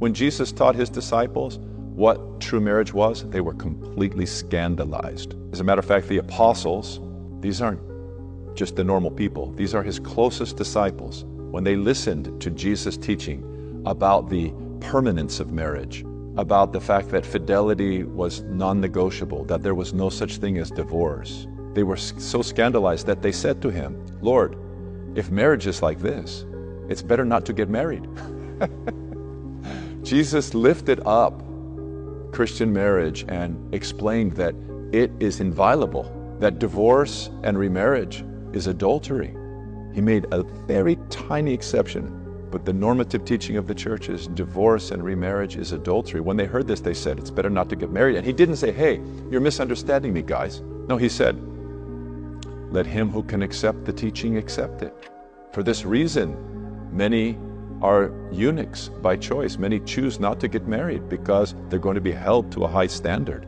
When Jesus taught his disciples what true marriage was, they were completely scandalized. As a matter of fact, the apostles, these aren't just the normal people, these are his closest disciples. When they listened to Jesus' teaching about the permanence of marriage, about the fact that fidelity was non negotiable, that there was no such thing as divorce, they were so scandalized that they said to him, Lord, if marriage is like this, it's better not to get married. Jesus lifted up Christian marriage and explained that it is inviolable, that divorce and remarriage is adultery. He made a very tiny exception, but the normative teaching of the church is divorce and remarriage is adultery. When they heard this, they said, It's better not to get married. And he didn't say, Hey, you're misunderstanding me, guys. No, he said, Let him who can accept the teaching accept it. For this reason, many are eunuchs by choice. Many choose not to get married because they're going to be held to a high standard.